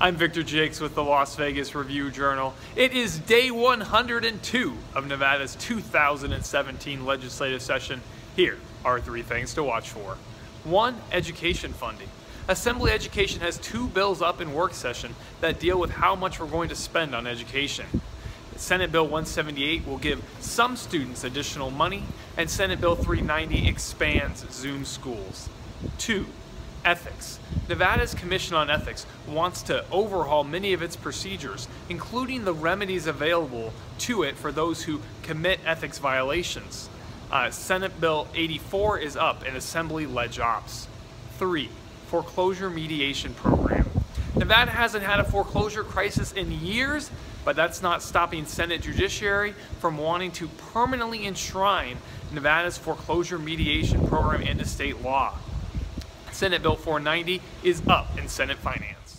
I'm Victor Joecks with the Las Vegas Review Journal. It is day 102 of Nevada's 2017 legislative session. Here are three things to watch for. One, education funding. Assembly Education has two bills up in work session that deal with how much we're going to spend on education. Senate Bill 178 will give some students additional money, and Senate Bill 390 expands Zoom schools. Two, ethics. Nevada's Commission on Ethics wants to overhaul many of its procedures, including the remedies available to it for those who commit ethics violations. Uh, Senate Bill 84 is up in Assembly Ledge Ops. 3. Foreclosure Mediation Program. Nevada hasn't had a foreclosure crisis in years, but that's not stopping Senate Judiciary from wanting to permanently enshrine Nevada's foreclosure mediation program into state law. Senate Bill 490 is up in Senate Finance.